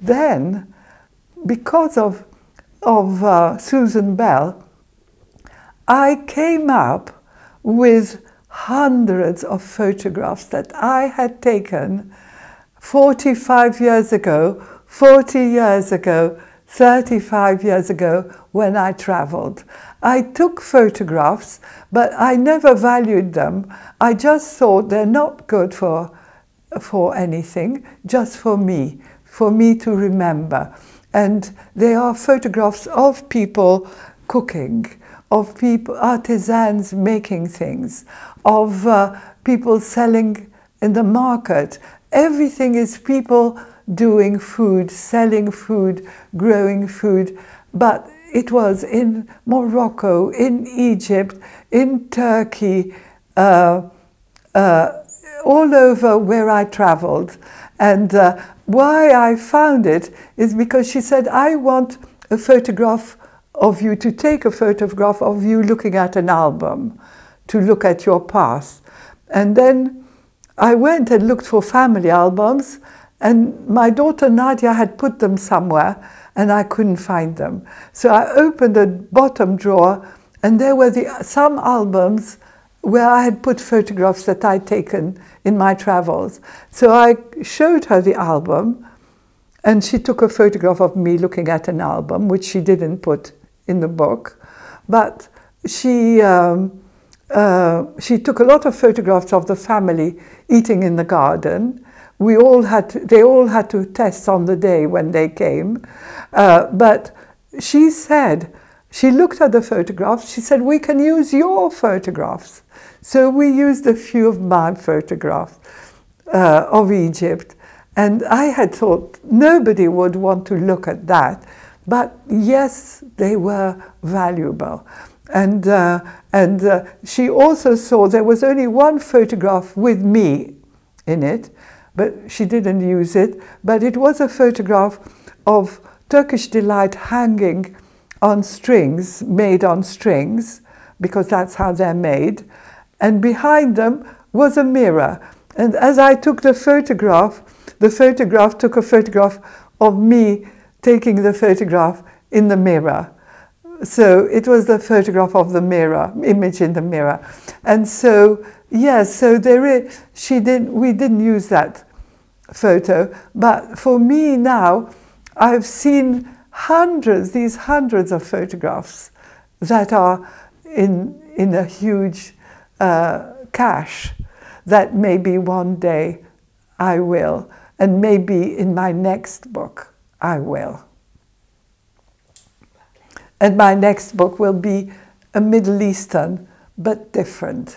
then, because of, of uh, Susan Bell, I came up with hundreds of photographs that I had taken 45 years ago, 40 years ago, 35 years ago when I traveled. I took photographs, but I never valued them. I just thought they're not good for, for anything, just for me, for me to remember. And they are photographs of people cooking, of people, artisans making things, of uh, people selling in the market. Everything is people doing food, selling food, growing food. But it was in Morocco, in Egypt, in Turkey, uh, uh, all over where I traveled. And uh, why I found it is because she said, I want a photograph of you, to take a photograph of you looking at an album, to look at your past. And then I went and looked for family albums, and my daughter Nadia had put them somewhere, and I couldn't find them. So I opened the bottom drawer, and there were the, some albums where I had put photographs that I'd taken in my travels. So I showed her the album, and she took a photograph of me looking at an album, which she didn't put in the book, but she, um, uh, she took a lot of photographs of the family eating in the garden. We all had to, they all had to test on the day when they came. Uh, but she said, she looked at the photographs, she said, we can use your photographs. So we used a few of my photographs uh, of Egypt. And I had thought nobody would want to look at that. But yes, they were valuable. And, uh, and uh, she also saw there was only one photograph with me in it, but she didn't use it. But it was a photograph of Turkish Delight hanging on strings, made on strings, because that's how they're made. And behind them was a mirror. And as I took the photograph, the photograph took a photograph of me taking the photograph in the mirror. So it was the photograph of the mirror, image in the mirror. And so, yes, so there is, she didn't, we didn't use that photo. But for me now, I've seen hundreds, these hundreds of photographs that are in, in a huge uh, cache that maybe one day I will, and maybe in my next book. I will. And my next book will be a Middle Eastern, but different.